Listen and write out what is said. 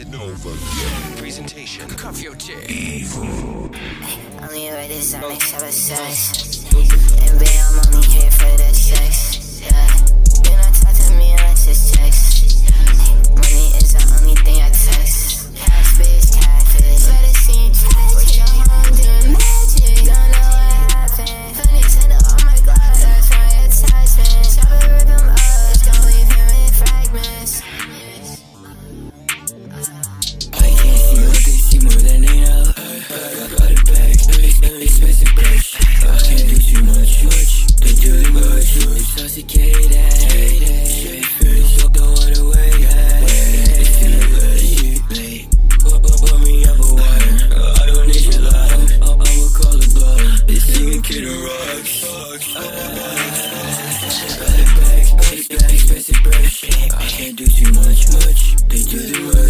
Visit Nova. Presentation. Cuff your chick. Only ready to make sure sex. And babe, I'm only here for the sex. I can't do too much, much. They do much, intoxicated.